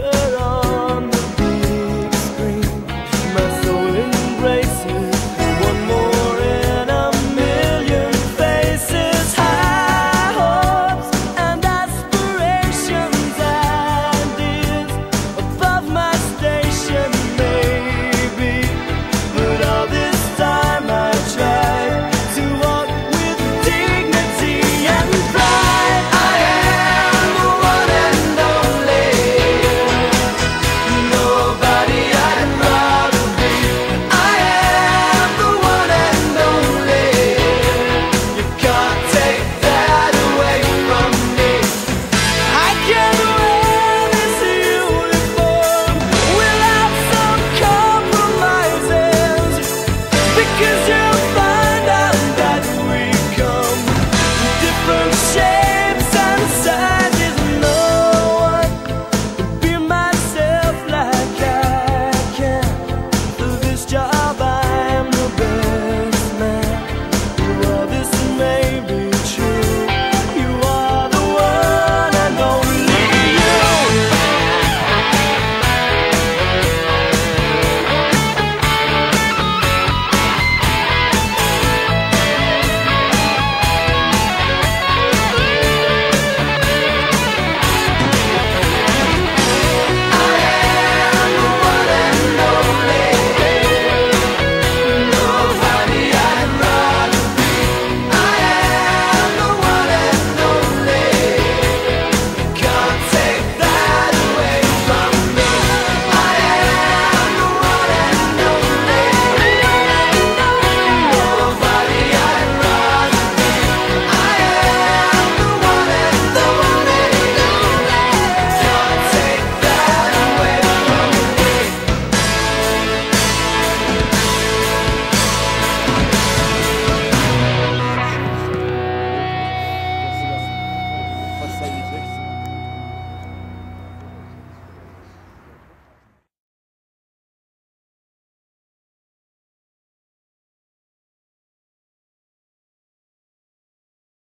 good.